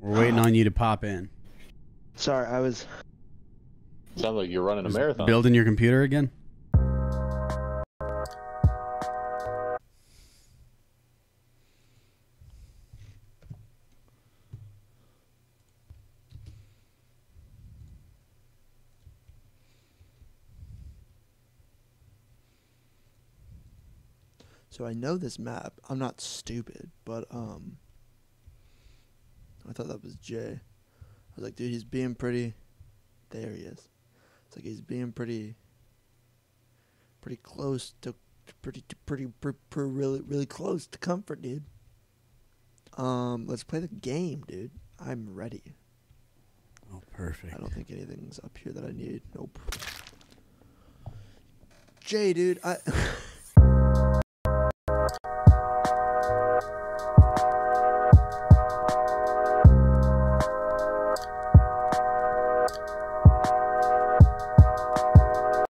We're waiting on you to pop in. Sorry, I was. Sounds like you're running a marathon. Building your computer again? So I know this map. I'm not stupid, but um I thought that was Jay. I was like, dude, he's being pretty there he is. It's like he's being pretty pretty close to pretty pretty, pretty, pretty really really close to comfort, dude. Um, let's play the game, dude. I'm ready. Oh, perfect. I don't think anything's up here that I need. Nope. Jay, dude, I